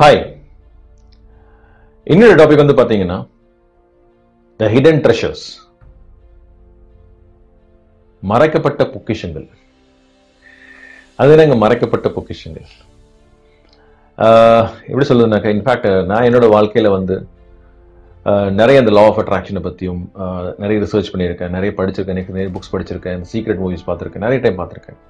Hi இன்னொரு topic வந்து பார்த்தீங்கன்னா த ஹிடன் ட்ரெஷர்ஸ் மறைக்கப்பட்ட பொக்கிஷங்கள். அது என்னங்க மறைக்கப்பட்ட பொக்கிஷங்கள்? எப்படி சொல்லுதுனாக்கா இன்ஃபேக்ட் நான் என்னோட வாழ்க்கையில் வந்து நிறைய அந்த லா ஆஃப் அட்ராக்ஷனை பற்றியும் நிறைய ரிசர்ச் பண்ணியிருக்கேன். நிறைய படிச்சிருக்கேன். எனக்கு நிறைய புக்ஸ் படிச்சிருக்கேன். சீக்ரெட் மூவிஸ் பார்த்துருக்கேன். நிறைய டைம் பார்த்துருக்கேன்.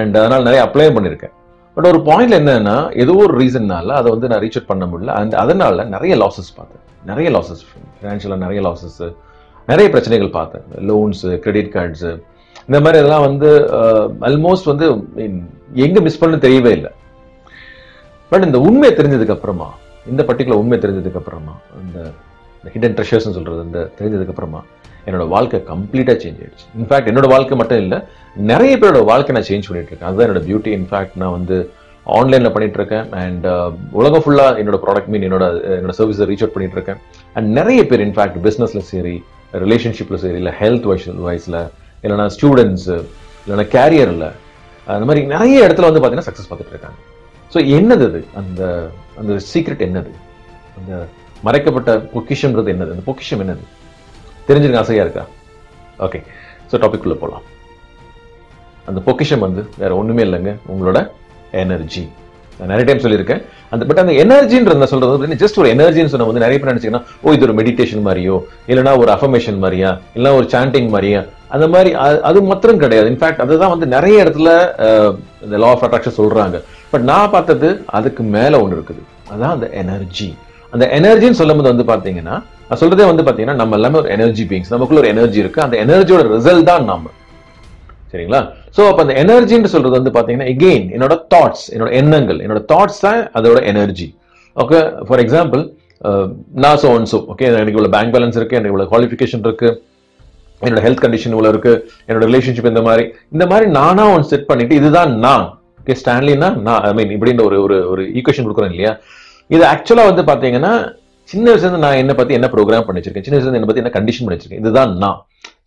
அண்ட் அதனால் நிறைய அப்ளை பண்ணியிருக்கேன். பட் ஒரு பாயிண்ட்ல என்னன்னா ஏதோ ஒரு ரீசன்னால அதை வந்து நான் ரீச் அவுட் பண்ண முடியல. அண்ட் அதனால நிறைய லாசஸ் பார்த்தேன். நிறைய லாசஸ் ஃபினான்ஷியலாக நிறைய லாசஸ் நிறைய பிரச்சனைகள் பார்த்தேன். லோன்ஸு கிரெடிட் கார்ட்ஸு இந்த மாதிரி இதெல்லாம் வந்து ஆல்மோஸ்ட் வந்து I எங்க மிஸ் பண்ண தெரியவே இல்லை. பட் இந்த உண்மை தெரிஞ்சதுக்கு அப்புறமா இந்த பர்டிகுலர் உண்மை தெரிஞ்சதுக்கு அப்புறமா இந்த ஹிடன் ட்ரெஷர்ஸ்னு சொல்கிறது இந்த தெரிஞ்சதுக்கப்புறமா என்னோடய வாழ்க்கை கம்ப்ளீட்டாக சேஞ்ச் ஆகிடுச்சு இன்ஃபேக்ட் என்னோட வாழ்க்கை மட்டும் இல்லை நிறைய பேரோட வாழ்க்கை நான் சேஞ்ச் பண்ணிகிட்டு இருக்கேன். அதுதான் என்னோட பியூட்டி இன்ஃபேக்ட் நான் வந்து ஆன்லைனில் பண்ணிகிட்ருக்கேன் அண்ட் uh, உலகம் ஃபுல்லாக என்னோட ப்ராடக்ட் மீன் என்னோட uh, என்னோட சர்வீஸை ரீச் அவுட் பண்ணிகிட்ருக்கேன் அண்ட் நிறைய பேர் இன்ஃபேக்ட் பிஸ்னஸில் சரி ரிலேஷன்ஷிப்பில் சரி இல்லை ஹெல்த் வைஸ் வைஸில் இல்லைனா ஸ்டூடெண்ட்ஸு இல்லைனா கேரியரில் அந்த மாதிரி நிறைய இடத்துல வந்து பார்த்தீங்கன்னா சக்ஸஸ் பார்த்துட்டு இருக்காங்க. ஸோ என்னது அது? அந்த அந்த சீக்ரெட் என்னது? அந்த மறைக்கப்பட்ட பொக்கிஷம்ன்றது என்னது? அந்த பொக்கிஷம் என்னது? தெரிஞ்சிருக்க? ஆசையா இருக்கா? ஓகே ஸோ டாபிக் உள்ள போகலாம் அந்த பொக்கிஷம் வந்து வேற ஒண்ணுமே இல்லைங்க. உங்களோட எனர்ஜி நான் நிறைய டைம் சொல்லியிருக்கேன். அந்த பட் அந்த எனர்ஜின்றது நான் சொல்றது வந்து ஜஸ்ட் ஒரு எனர்ஜின்னு சொன்ன வந்து நிறைய பேர் நினைச்சீங்கன்னா ஓ இது ஒரு மெடிடேஷன் மாதிரியோ இல்லைனா ஒரு அஃபர்மேஷன் மாதிரியா இல்லைனா ஒரு சாண்டிங் மாதிரியா? அந்த மாதிரி அது மாத்திரம் கிடையாது. இன்ஃபேக்ட் அதுதான் வந்து நிறைய இடத்துல இந்த லா ஆஃப் அட்ராக்ஷன் சொல்றாங்க. பட் நான் பார்த்தது அதுக்கு மேல ஒன்று இருக்குது. அதான் அந்த எனர்ஜி அந்த எனர்ஜின்னு சொல்லும்போது வந்து பாத்தீங்கன்னா நான் சொல்றதே வந்து பாத்தீங்கன்னா நம்ம எல்லாமே ஒரு எனர்ஜி பீங்ஸ் நமக்குள்ள ஒரு எனர்ஜி இருக்கு. அந்த எனர்ஜியோட ரிசல்ட் தான் நாம. சரிங்களா? சோ அப்ப அந்த எனர்ஜின்னு சொல்றது வந்து பாத்தீங்கன்னா எகெயின் என்னோட தாட்ஸ் என்னோட எண்ணங்கள். என்னோட தாட்ஸ் தான் அதோட எனர்ஜி ஓகே ஃபார் எக்ஸாம்பிள் நான் சோ ஒன் சோ ஓகே எனக்கு இவ்வளவு பேங்க் பேலன்ஸ் இருக்கு எனக்கு இவ்வளோ குவாலிஃபிகேஷன் இருக்கு. என்னோட ஹெல்த் கண்டிஷன் இவ்வளவு இருக்கு. என்னோட ரிலேஷன்ஷிப் இந்த மாதிரி. இந்த மாதிரி நானா ஒன்று செட் பண்ணிட்டு இதுதான் நான். ஓகே ஸ்டான்லினா நான். ஐ மீன் இப்படின்ற ஒரு ஒரு ஒரு ஈக்குவேஷன் கொடுக்குறேன் இல்லையா? இது ஆக்சுவலா வந்து பாத்தீங்கன்னா சின்ன வயசுல இருந்து நான் என்ன பத்தி என்ன ப்ரோக்ராம் பண்ணி வச்சிருக்கேன் சின்ன வயசுல இருந்து என்ன பத்தி என்ன கண்டிஷன் பண்ணி வச்சிருக்கேன் இதுதான் நான்.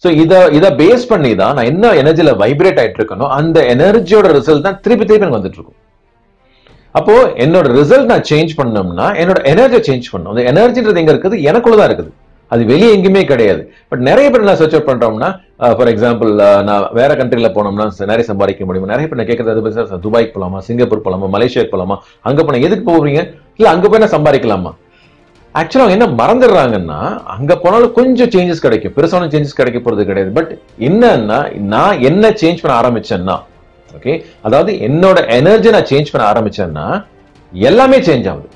சோ இத இதை பேஸ் பண்ணி தான் நான் என்ன எனர்ஜில வைப்ரேட் ஆயிட்டு இருக்கனோ அந்த எனர்ஜியோட ரிசல்ட் தான் திருப்பி திருப்பி எனக்கு வந்துட்டு இருக்கும். அப்போ என்னோட ரிசல்ட் நான் சேஞ்ச் பண்ணோம்னா என்னோட எனர்ஜியை சேஞ்ச் பண்ணும். அந்த எனர்ஜின்றது எங்க இருக்குது? எனக்குள்ளதான் இருக்குது. அது வெளியே எங்கேயுமே கிடையாது. பட் நிறைய பேர் நான் சர்ச் அவுட் பண்றோம்னா ஃபார் எக்ஸாம்பிள் நான் வேற கண்ட்ரில போனோம்னா நிறைய சம்பாதிக்க முடியும்? நிறைய பேர் நான் கேட்கறது துபாய்க்கு போலாமா? சிங்கப்பூர் போலாமா? மலேசியாவுக்கு போலாமா? அங்க போனா எதுக்கு போறீங்க இல்ல அங்க போய் நான் சம்பாதிக்கலாமா? ஆக்சுவலா அவங்க என்ன மறந்துடுறாங்கன்னா அங்க போனாலும் கொஞ்சம் சேஞ்சஸ் கிடைக்கும். பெருசான சேஞ்சஸ் கிடைக்க போறது கிடையாது. பட் என்னன்னா நான் என்ன சேஞ்ச் பண்ண ஆரம்பிச்சேன்னா ஓகே அதாவது என்னோட எனர்ஜி நான் சேஞ்ச் பண்ண ஆரம்பிச்சேன்னா எல்லாமே சேஞ்ச் ஆகுது.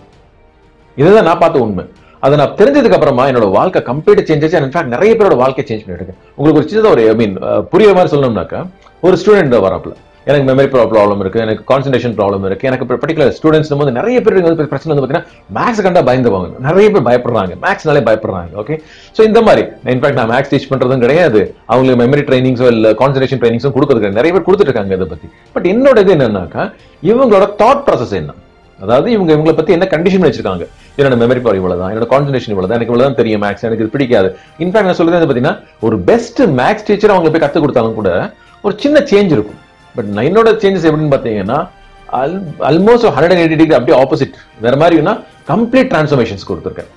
இதுதான் நான் பார்த்த உண்மை. அதை நான் தெரிஞ்சதுக்கு அப்புறமா என்னோட வாழ்க்கை கம்ப்ளீட் சேஞ்ச் ஆச்சு இன்ஃபேக்ட் நிறைய பேரோட வாழ்க்கை சேஞ்ச் பண்ணிட்டு இருக்கேன். உங்களுக்கு ஒரு சின்னதாக ஒரு ஐ மீன் புரிய மாதிரி சொல்லணும்னாக்கா ஒரு ஸ்டூடெண்ட் வராப்புல எனக்கு மெமரி ப்ராப்ளம் இருக்கு எனக்கு கான்சன்ட்ரேஷன் ப்ராப்ளம் இருக்கு எனக்கு பர்டிகுலர் ஸ்டூடெண்ட்ஸ் வந்து நிறைய பேர் வந்து பிரச்சனை வந்து பார்த்தீங்கன்னா மேக்ஸ் கண்டா பயந்துவாங்க நிறைய பேர் பயப்படுறாங்க. மேக்ஸ்னாலே பயப்படுறாங்க ஓகே ஸோ இந்த மாதிரி. இன்ஃபேக்ட் நான் மேக்ஸ் டீச் பண்றதும் கிடையாது. அவங்களுக்கு மெமரி ட்ரைனிங்ஸோ இல்ல கான்சன்ட்ரேஷன் ட்ரைனிங்ஸும் கொடுக்கறது நிறைய பேர் கொடுத்துட்டு இருக்காங்க இதை பத்தி. பட் என்னோட இது என்னன்னாக்கா இவங்களோட தாட் ப்ராசஸ் என்ன? அதாவது இவங்க இவங்களை பத்தி என்ன கண்டிஷன் வச்சிருக்காங்க? என்னோட மெமரி பவர் இவ்வளவுதான் என்னோட கான்சன்ட்ரேஷன் இவ்வளவுதான் எனக்கு இவ்வளவுதான் தெரியும் மேக்ஸ் எனக்கு இது பிடிக்காது. இன்ஃபேக்ட் நான் சொல்றது பாத்தீங்கன்னா ஒரு பெஸ்ட் மேக்ஸ் டீச்சர் அவங்களுக்கு போய் கத்து கொடுத்தாலும் கூட ஒரு சின்ன சேஞ்ச் இருக்கும். பட் நான் என்னோட சேஞ்சஸ் எப்படின்னு பார்த்தீங்கன்னா அல் ஆல்மோஸ்ட் ஹண்ட்ரட் எயிட்டி டிகிரி அப்படியே ஆப்போசிட் வேற மாதிரினா கம்ப்ளீட் டிரான்ஸ்ஃபர்மேஷன்ஸ் கொடுத்துருக்கேன்.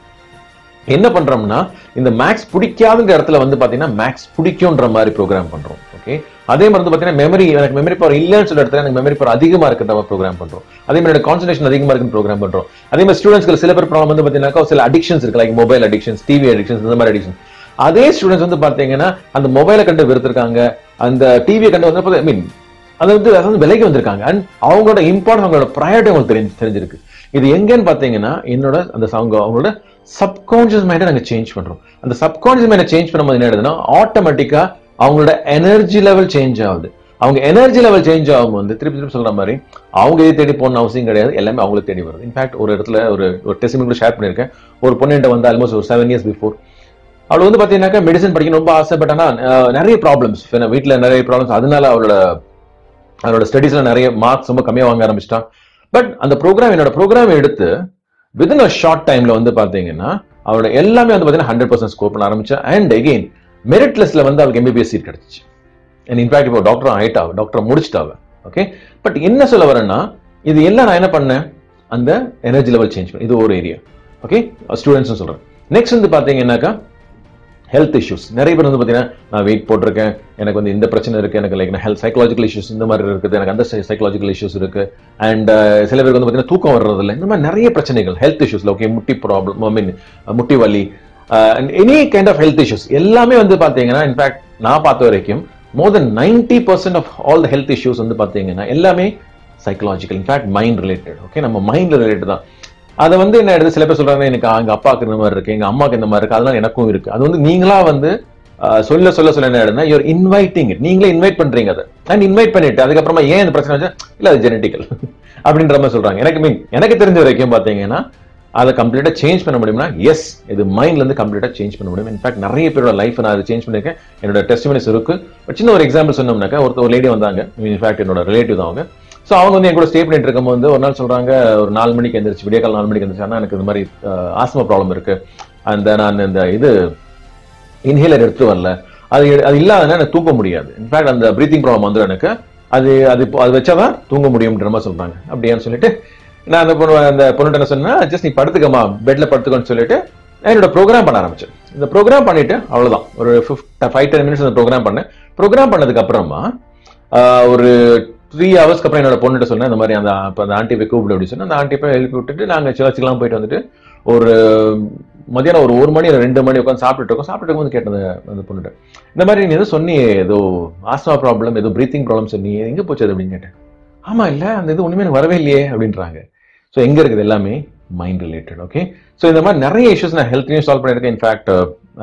என்ன பண்றோம்னா இந்த மேக்ஸ் பிடிக்காதுன்ற இடத்துல வந்து பாத்தீங்கன்னா மேக்ஸ் பிடிக்கும்ன்ற மாதிரி ப்ரோக்ராம் பண்றோம். ஓகே அதே மாதிரி வந்து பாத்தீங்கன்னா மெமரி எனக்கு மெமரி பவர் இல்லைன்னு சொல்ல இடத்துல எனக்கு மெமரி பவர் அதிகமா இருக்கிற ப்ரோக்ராம் பண்றோம். அதே மாதிரி எனக்கு கான்சன்ட்ரேஷன் அதிகமா இருக்குன்னு ப்ரோக்ராம் பண்றோம். அதே மாதிரி ஸ்டூடெண்ட்ஸ்க்கு சில பேர் ப்ராப்ளம் வந்து பாத்தீங்கன்னா சில அடிக்ஷன்ஸ் இருக்கு like mobile addictions TV addictions இந்த மாதிரி அடிக்ஷன் அதே ஸ்டூடெண்ட்ஸ் வந்து பாத்தீங்கன்னா அந்த மொபைலை கண்டு வெறுத்திருக்காங்க. அந்த டிவியை கண்டு வந்து ஐ மீன் அது வந்து வந்து விலைக்கு வந்திருக்காங்க. அண்ட் அவங்களோட இம்பார்ட்டன்ஸ் அவங்களோட ப்ரையாரிட்டி அவங்களுக்கு தெரிஞ்சு தெரிஞ்சிருக்கு. இது எங்கேன்னு பார்த்தீங்கன்னா என்னோட அந்த அவங்க அவங்களோட சப்கான்ஷியஸ் மைண்டை நாங்கள் சேஞ்ச் பண்ணுறோம் அந்த சப்கான்ஷியஸ் மைண்டை சேஞ்ச் பண்ணும்போது என்ன ஆகுதுன்னா ஆட்டோமேட்டிக்காக அவங்களோட எனர்ஜி லெவல் சேஞ்ச் ஆகுது. அவங்க எனர்ஜி லெவல் சேஞ்ச் ஆகும் வந்து திருப்பி திருப்பி சொல்ற மாதிரி அவங்க எது தேடி போன அவசியம் கிடையாது. எல்லாமே அவங்களுக்கு தேடி வருது. இன்ஃபேக்ட் ஒரு இடத்துல ஒரு ஒரு டெஸ்ட் கூட ஷேர் பண்ணியிருக்கேன். ஒரு பொண்ணுகிட்ட வந்து ஆல்மோஸ்ட் ஒரு செவன் இயர்ஸ் பிஃபோர் அவள் வந்து பாத்தீங்கன்னாக்கா மெடிசன் படிக்கணும் ரொம்ப ஆசை நிறைய ப்ராப்ளம்ஸ் வீட்டில் நிறைய ப்ராப்ளம்ஸ் அதனால அவளோட அவரோட ஸ்டடீஸ்ல நிறைய மார்க்ஸ் ரொம்ப கம்மியா வாங்க ஆரம்பிச்சிட்டான். பட் அந்த ப்ரோக்ராம் என்னோட ப்ரோக்ராம் எடுத்து வித்தின் அ ஷார்ட் டைம்ல வந்து பாத்தீங்கன்னா அவளோட எல்லாமே வந்து பாத்தீங்கன்னா ஹண்ட்ரட் பர்சன்ட் ஸ்கோர் பண்ண ஆரம்பிச்சேன் அண்ட் அகெயின் மெரிட் லிஸ்ட்ல வந்து அவளுக்கு எம்பிபிஎஸ் சீட் கிடைச்சிச்சு. அண்ட் இன்ஃபேக்ட் இப்போ டாக்டர் ஆயிட்டா டாக்டர் முடிச்சிட்டாவ ஓகே பட் என்ன சொல்ல வரேன்னா இது எல்லாம் நான் என்ன பண்ணேன்? அந்த எனர்ஜி லெவல் சேஞ்ச் பண்ணேன். இது ஒரு ஏரியா ஓகே ஸ்டூடெண்ட்ஸ் சொல்றேன். நெக்ஸ்ட் வந்து பாத்தீங்கன்னாக்கா ஹெல்த் இஷ்யூஸ் நிறைய பேர் வந்து பார்த்தீங்கன்னா நான் வெயிட் போட்டிருக்கேன் எனக்கு வந்து இந்த பிரச்சனை இருக்கு எனக்கு லைக் ஹெல்த் சைக்காலஜிக்கல் இஷ்யூஸ் இந்த மாதிரி இருக்குது எனக்கு அந்த சைக்காலஜிக்கல் இஷ்யூஸ் இருக்கு. அண்ட் uh, சில பேருக்கு வந்து பார்த்தீங்கன்னா தூக்கம் வர்றதில்ல. இந்த மாதிரி நிறைய பிரச்சனைகள் ஹெல்த் இஷ்யூஸில் ஓகே முட்டி ப்ராப்ளம் ஐ மீன் முட்டி வலி any kind of health issues எல்லாமே வந்து பார்த்தீங்கன்னா இன்ஃபேக்ட் நான் பார்த்த வரைக்கும் more than ninety percent of all the health issues வந்து பார்த்தீங்கன்னா எல்லாமே psychological in fact mind related okay நம்ம மைண்ட் ரிலேட்டட் தான். அதை வந்து என்ன எடுத்து சில பேர் சொல்றாங்க எனக்கு எங்க அப்பாவுக்கு இந்த மாதிரி இருக்கு எங்க அம்மாவுக்கு இந்த மாதிரி இருக்கு அதெல்லாம் எனக்கும் இருக்கு. அது வந்து நீங்களா வந்து சொல்ல சொல்ல சொல்ல என்ன ஆயிடுதுன்னா யூர் இன்வைட்டிங் இட் நீங்களே இன்வைட் பண்றீங்க அதை. அண்ட் இன்வைட் பண்ணிட்டு அதுக்கப்புறமா ஏன் இந்த பிரச்சனை வச்சா இல்ல அது ஜெனட்டிக்கல் அப்படின்ற மாதிரி சொல்றாங்க. எனக்கு மீன் எனக்கு தெரிஞ்ச வரைக்கும் பாத்தீங்கன்னா அதை கம்ப்ளீட்டா சேஞ்ச் பண்ண முடியும்னா எஸ் இது மைண்ட்ல இருந்து கம்ப்ளீட்டா சேஞ்ச் பண்ண முடியும். இன்ஃபேக்ட் நிறைய பேரோட லைஃப் நான் அதை சேஞ்ச் பண்ணிருக்கேன் என்னோட டெஸ்டிமனிஸ் இருக்கு. சின்ன ஒரு எக்ஸாம்பிள் சொன்னோம்னாக்கா ஒருத்தர் ஒரு லேடி வந்தாங்க. இன்ஃபேக்ட் என்னோட ரிலேட்டிவ் தான் அவங்க. ஸோ அவங்க வந்து என் கூட ஸ்டே பண்ணிட்டு இருக்கும்போது ஒரு நாள் சொல்றாங்க ஒரு நாலு மணிக்கு எந்திரிச்சு விடிய நாலு மணிக்கு எந்திரிச்சு எனக்கு இந்த மாதிரி ஆஸ்மா ப்ராப்ளம் இருக்கு. அந்த நான் இந்த இது இன்ஹேலர் எடுத்து வரல. அது அது இல்லாதனா எனக்கு தூங்க முடியாது. இன்ஃபேக்ட் அந்த ப்ரீத்திங் ப்ராப்ளம் வந்துடும் எனக்கு. அது அது இப்போ அது வச்சாதான் தூங்க முடியும்ன்ற மாதிரி சொல்றாங்க. அப்படியான்னு சொல்லிட்டு நான் அந்த பொண்ணு அந்த பொண்ணுட்ட என்ன சொன்னா ஜஸ்ட் நீ படுத்துக்கமா பெட்ல படுத்துக்கோன்னு சொல்லிட்டு நான் என்னோட ப்ரோக்ராம் பண்ண ஆரம்பிச்சேன். இந்த ப்ரோக்ராம் பண்ணிட்டு அவ்வளவுதான். ஒரு ஃபைவ் டென் மினிட்ஸ் அந்த ப்ரோக்ராம் பண்ணேன். ப்ரோக்ராம் பண்ணதுக்கு அப்புறமா ஒரு த்ரீ ஹவர்ஸ்க்கு அப்புறம் என்னோட பொண்ணுகிட்ட சொன்னேன் இந்த மாதிரி அந்த இப்போ அந்த ஆண்டி போய் கூப்பிடு அப்படின்னு சொன்னேன். அந்த ஆண்டி போய் எழுப்பி விட்டுட்டு நாங்கள் சர்ச்சுக்கெல்லாம் போயிட்டு வந்துட்டு ஒரு மதியானம் ஒரு ஒரு மணி ரெண்டு மணி உட்காந்து சாப்பிட்டுட்டு இருக்கோம். சாப்பிட்டு இருக்கும்போது கேட்டது அந்த பொண்ணுகிட்ட இந்த மாதிரி நீ எதோ சொன்னி ஏதோ ஆஸ்மா ப்ராப்ளம் ஏதோ ப்ரீத்திங் ப்ராப்ளம் சொன்னி எங்கே போச்சு அது அப்படின்னு கேட்டேன். ஆமா இல்லை அந்த இது ஒன்றுமே எனக்கு வரவே இல்லையே அப்படின்றாங்க. ஸோ எங்கே இருக்குது எல்லாமே மைண்ட் ரிலேட்டட் ஓகே ஸோ இந்த மாதிரி நிறைய இஷ்யூஸ் நான் ஹெல்த்லையும் சால்வ் பண்ணியிருக்கேன். இன்ஃபேக்ட்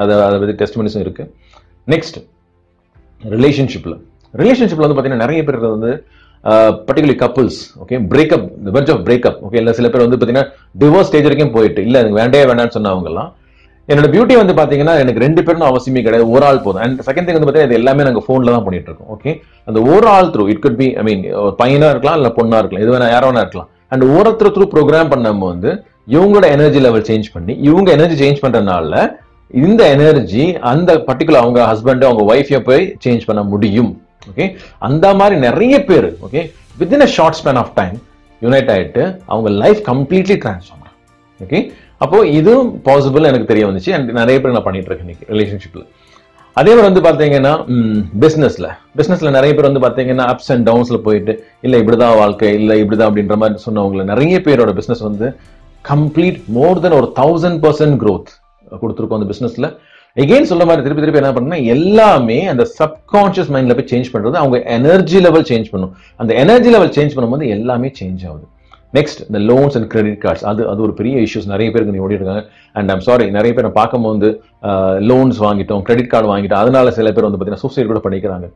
அதை அதை பற்றி டெஸ்ட் மெனிஸும் இருக்குது நெக்ஸ்ட் ரிலேஷன்ஷிப்பில் ரிலேஷன்ஷிப்பில் வந்து பார்த்தீங்கன்னா நிறைய பேர் வந்து particular couples okay breakup verge of breakup okay இல்லை சில பேர் வந்து பார்த்தீங்கன்னா டிவோர்ஸ் ஸ்டேஜ் வரைக்கும் போயிட்டு இல்லை எனக்கு வேண்டே வேண்டாம்னு சொன்னவங்கலாம் என்னோட பியூட்டி வந்து பார்த்தீங்கன்னா எனக்கு ரெண்டு பேரும் அவசியமே கிடையாது ஒரு ஆள் போதும். அண்ட் செகண்ட் திங் வந்து பார்த்தீங்கன்னா இது எல்லாமே நாங்கள் ஃபோனில் தான் பண்ணிட்டு இருக்கோம் ஓகே அந்த ஒரு ஆள் through it could be I mean ஒரு பையனாக இருக்கலாம் இல்லை பொண்ணாக இருக்கலாம் இது வேணா யாரோ வேணா இருக்கலாம். அண்ட் ஒருத்தர் த்ரூ ப்ரோக்ராம் பண்ணும்போது வந்து இவங்களோட எனர்ஜி லெவல் சேஞ்ச் பண்ணி இவங்க எனர்ஜி சேஞ்ச் பண்ணுறதுனால இந்த எனர்ஜி அந்த பர்டிகுலர் அவங்க ஹஸ்பண்ட் அவங்க ஒய்ஃபையும் போய் சேஞ்ச் பண்ண முடியும். ஓகே அந்த மாதிரி நிறைய பேர் okay within a short span of time unite ஆகிட்டு அவங்க லைஃப் கம்ப்ளீட்லி டிரான்ஸ்ஃபார்ம் ஓகே அப்போ இதுவும் பாசிபிள் எனக்கு தெரிய வந்துச்சு. அண்ட் நிறைய பேர் நான் பண்ணிட்டு இருக்கேன் இன்னைக்கு ரிலேஷன்ஷிப்ல அதே மாதிரி வந்து பாத்தீங்கன்னா பிசினஸ்ல பிசினஸ்ல நிறைய பேர் வந்து பாத்தீங்கன்னா அப்ஸ் அண்ட் டவுன்ஸ்ல போயிட்டு இல்ல இப்படிதான் வாழ்க்கை இல்ல இப்படிதான் அப்படின்ற மாதிரி சொன்னவங்கள நிறைய பேரோட பிசினஸ் வந்து கம்ப்ளீட் மோர் தென் ஒரு தௌசண்ட் பர்சன்ட் க்ரோத் கொடுத்துருக்கோம் அந்த பிசினஸ்ல எகெயின் சொல்ல மாதிரி திருப்பி திருப்பி என்ன பண்ணணும் எல்லாமே அந்த சப்கான்ஷியஸ் மைண்ட்ல போய் சேஞ்ச் பண்றது அவங்க எனர்ஜி லெவல் சேஞ்ச் பண்ணும். அந்த எனர்ஜி லெவல் சேஞ்ச் பண்ணும்போது எல்லாமே சேஞ்ச் ஆகுது. நெக்ஸ்ட் இந்த லோன்ஸ் அண்ட் கிரெடிட் கார்ட்ஸ் அது அது ஒரு பெரிய இஷ்யூஸ் நிறைய பேருக்கு நீ ஓடி இருக்காங்க. அண்ட் ஐம் சாரி நிறைய பேர் பார்க்கும்போது லோன்ஸ் வாங்கிட்டோம் கிரெடிட் கார்டு வாங்கிட்டோம். அதனால சில பேர் வந்து பார்த்தீங்கன்னா சூசைட் கூட பண்ணிக்கிறாங்க.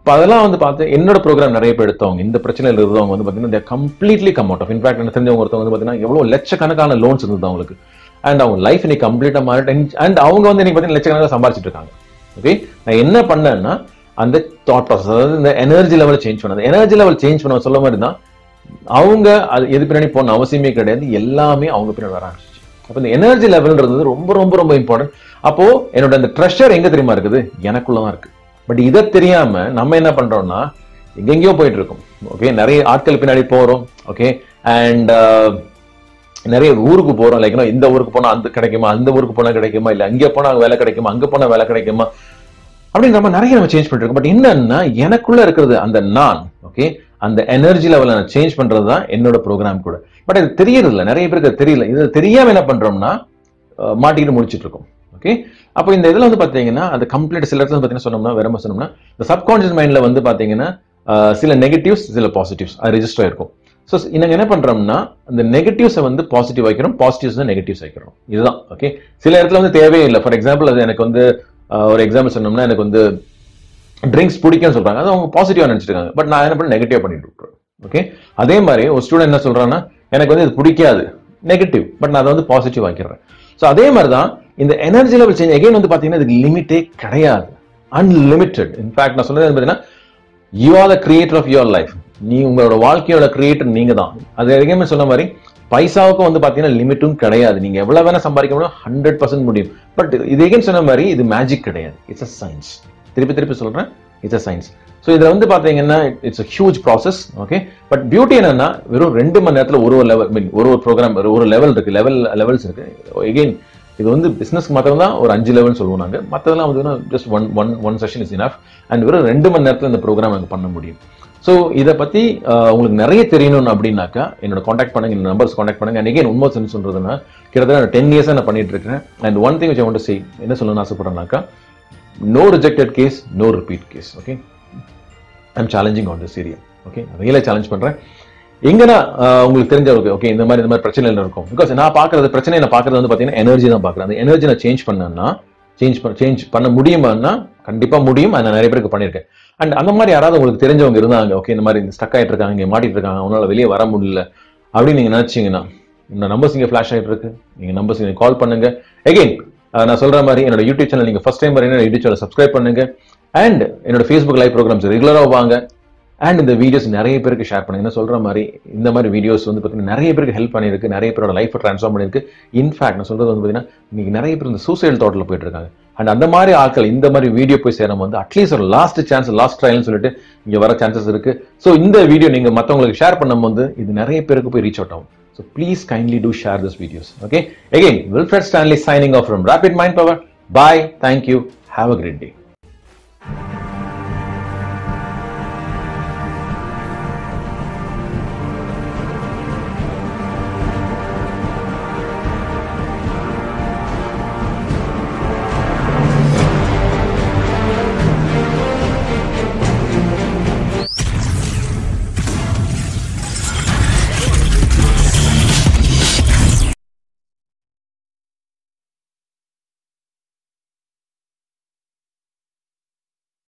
இப்போ அதெல்லாம் வந்து பார்த்து என்னோட ப்ரோக்ராம் நிறைய பேர் எடுத்தவங்க இந்த பிரச்சனையில் இருந்தவங்க வந்து பார்த்தீங்கன்னா completely come out of in fact எனக்கு தெரிஞ்சவங்க ஒருத்தவங்க வந்து பார்த்தீங்கன்னா எவ்வளோ லட்சக்கணக்கான லோன்ஸ் இருந்தது அவங்களுக்கு. அண்ட் அவங்க லைஃப் இன்னைக்கு கம்ப்ளீட்டாக மாறிட்டு அண்ட் அவங்க வந்து இன்னைக்கு பார்த்தீங்கன்னா லட்சக்கணக்காக சம்பாரிச்சிட்டு இருக்காங்க. ஓகே நான் என்ன பண்ணேன்னா அந்த தாட் ப்ராசஸ் அதாவது இந்த எனர்ஜி லெவல் சேஞ்ச் பண்ண அந்த எனர்ஜி லெவல் சேஞ்ச் பண்ண சொல்ல மாதிரி தான் அவங்க அது எது பின்னாடி போன அவசியமே கிடையாது. எல்லாமே அவங்க பின்னாடி வர ஆரம்பிச்சிச்சு. அப்போ இந்த எனர்ஜி லெவல்ன்றது ரொம்ப ரொம்ப ரொம்ப இம்பார்ட்டன்ட் அப்போ என்னோட அந்த ட்ரெஷர் எங்க தெரியுமா இருக்குது? எனக்குள்ள தான் இருக்கு. பட் இதை தெரியாம நம்ம என்ன பண்றோம்னா எங்கெங்கேயோ போயிட்டு இருக்கோம். ஓகே நிறைய ஆட்கள் பின்னாடி போறோம். ஓகே அண்ட் நிறைய ஊருக்கு போறோம். லைக் இந்த ஊருக்கு போனா அந்த கிடைக்குமா? அந்த ஊருக்கு போனா கிடைக்குமா? இல்ல அங்கே போனா வேலை கிடைக்குமா? அங்க போனா வேலை கிடைக்குமா? அப்படின்னு நம்ம நிறைய நம்ம சேஞ்ச் பண்ணிருக்கோம் பட் என்னன்னா எனக்குள்ள இருக்கிறது அந்த நான் ஓகே அந்த எனர்ஜி லெவலை நான் சேஞ்ச் பண்றது தான் என்னோட ப்ரோக்ராம் கூட. பட் அது தெரியறதில்ல. நிறைய பேருக்கு அது தெரியல. இது தெரியாம என்ன பண்றோம்னா மாட்டிக்கிட்டு முடிச்சுட்டு இருக்கோம். ஓகே அப்போ இந்த இதில் வந்து பார்த்தீங்கன்னா அந்த கம்ப்ளீட் சில இடத்துல பாத்தீங்கன்னா சொன்னோம்னா வேற சொன்னோம்னா இந்த சப்கான்ஷியஸ் மைண்ட்ல வந்து பாத்தீங்கன்னா சில நெகட்டிவ்ஸ் சில பாசிட்டிவ்ஸ் அது ரிஜிஸ்டர் ஆயிருக்கும். ஸோ நாங்கள் என்ன பண்ணுறோம்னா அந்த நெகட்டிவ்ஸை வந்து பாசிட்டிவ் வைக்கிறோம் பாசிட்டிவ்ஸ் நெகட்டிவ்ஸ் வைக்கிறோம் இதுதான் ஓகே சில இடத்துல வந்து தேவையே இல்லை. ஃபார் எக்ஸாம்பிள் அது எனக்கு வந்து ஒரு எக்ஸாம்பிள் சொன்னோம்னா எனக்கு வந்து ட்ரிங்க்ஸ் பிடிக்கும்னு சொல்கிறாங்க அது அவங்க பாசிட்டிவாக நினச்சிருக்காங்க. பட் நான் என்ன பண்ண நெகட்டிவ் பண்ணிட்டு இருக்கேன் ஓகே அதே மாதிரி ஒரு ஸ்டூடெண்ட் என்ன சொல்கிறான்னா எனக்கு வந்து இது பிடிக்காது நெகட்டிவ் பட் நான் அதை வந்து பாசிட்டிவ் ஆக்கிடுறேன். ஸோ அதே மாதிரி தான் இந்த எனர்ஜி லெவல் சேஞ்ச் எகைன் வந்து பார்த்தீங்கன்னா இதுக்கு லிமிட்டே கிடையாது. அன்லிமிட்டெட் இன்ஃபேக்ட் நான் சொன்னது பார்த்தீங்கன்னா you are the creator of your life நீ உங்களோட வாழ்க்கையோட கிரியேட்டர் நீங்க தான் அது எங்கேயுமே சொன்ன மாதிரி பைசாவுக்கும் வந்து பாத்தீங்கன்னா லிமிட்டும் கிடையாது. நீங்க எவ்வளவு வேணா சம்பாதிக்க முடியும் ஹண்ட்ரட் பர்சன்ட் முடியும். பட் இது எகைன் சொன்ன மாதிரி இது மேஜிக் கிடையாது. இட்ஸ் அ சயின்ஸ் திருப்பி திருப்பி சொல்றேன் இட்ஸ் அ சயின்ஸ் ஸோ இதில் வந்து பார்த்தீங்கன்னா it's a huge process okay but beauty என்னன்னா வெறும் ரெண்டு மணி நேரத்தில் ஒரு ஒரு லெவல் மீன் ஒரு ஒரு ப்ரோக்ராம் ஒரு லெவல் இருக்கு லெவல் லெவல்ஸ் இருக்கு. எகெயின் இது வந்து பிசினஸ்க்கு மாத்திரம் தான் ஒரு அஞ்சு லெவல் சொல்லுவோம் நாங்க. மற்றதெல்லாம் வந்து just one one one session is enough and வெறும் ரெண்டு மணி நேரத்தில் இந்த ப்ரோக்ராம் எனக்கு பண்ண முடியும். ஸோ இதை பற்றி உங்களுக்கு நிறைய தெரியணும் அப்படின்னாக்கா என்னோட காண்டாக்ட் பண்ணுங்க இந்த நம்பர்ஸ் காண்டாக்ட் பண்ணுங்க. அன்றைக்கி உண்மை சொல்லி சொல்றதுன்னா கிட்டத்தட்ட டென் இயர்ஸாக நான் பண்ணிட்டு இருக்கேன் and one thing which want see என்ன சொல்லணும்னு ஆசைப்படுறேன்னாக்கா no rejected case no repeat case okay I'm challenging on this area okay ரியலாக சேலஞ்ச் பண்ணுறேன் எங்கன்னா உங்களுக்கு தெரிஞ்சவருக்கு ஓகே இந்த மாதிரி இந்த மாதிரி பிரச்சனைகள் இருக்கும் பிகாஸ் நான் பார்க்குறது பிரச்சனை நான் பார்க்கறது வந்து பார்த்தீங்கன்னா எனர்ஜி தான் பார்க்குறேன். அந்த எனர்ஜி நான் சேஞ்ச் பண்ணேன்னா சேஞ்ச் பண்ண சேஞ்ச் பண்ண முடியுமான்னா கண்டிப்பாக முடியும். அதை நான் நிறைய பேருக்கு பண்ணியிருக்கேன். அண்ட் அந்த மாதிரி யாராவது உங்களுக்கு தெரிஞ்சவங்க இருந்தாங்க ஓகே இந்த மாதிரி ஸ்டக் ஆகிட்டு இருக்காங்க இங்கே மாட்டிட்டு இருக்காங்க அவனால வெளியே வர முடியல அப்படின்னு நீங்க நினைச்சீங்கன்னா இந்த நம்பர்ஸ் இங்கே ஃப்ளாஷ் ஆயிட்டு இருக்கு நீங்க நம்பர்ஸ் நீங்க கால் பண்ணுங்க. எகெயின் நான் சொல்ற மாதிரி என்னோட யூடியூப் சேனல் நீங்கள் ஃபர்ஸ்ட் டைம் வரீங்கன்னா யூடியூப் சேனல் சப்ஸ்கிரைப் பண்ணுங்க. அண்ட் என்னோட ஃபேஸ்புக் லைவ் ப்ரோக்ராம்ஸ் ரெகுலராக வாங்க. அண்ட் இந்த வீடியோஸ் நிறைய பேருக்கு ஷேர் பண்ணுங்க. என்ன சொல்ற மாதிரி இந்த மாதிரி வீடியோஸ் வந்து பார்த்தீங்கன்னா நிறைய பேருக்கு ஹெல்ப் பண்ணியிருக்கு. நிறைய பேரோட லைஃப்பை ட்ரான்ஸ்ஃபார்ம் பண்ணியிருக்கு. இன்ஃபேக்ட் நான் சொல்றது வந்து பார்த்தீங்கன்னா இன்றைக்கி நிறைய பேர் இந்த சூசைட் தோட்டில் போயிட்டு இருக்காங்க. அண்ட் அந்த மாதிரி ஆட்கள் இந்த மாதிரி வீடியோ போய் சேரும் வந்து அட்லீஸ்ட் ஒரு லாஸ்ட் சான்ஸ் லாஸ்ட் ட்ரையல்னு சொல்லிட்டு இங்கே வர சான்சஸ் இருக்கு. ஸோ இந்த வீடியோ நீங்க மற்றவங்களுக்கு ஷேர் பண்ணும்போது இது நிறைய பேருக்கு போய் ரீச் அவுட் ஆகும். So please kindly do share this videos okay again Wilfred Stanley signing off from Rapid Mind Power bye thank you have a great day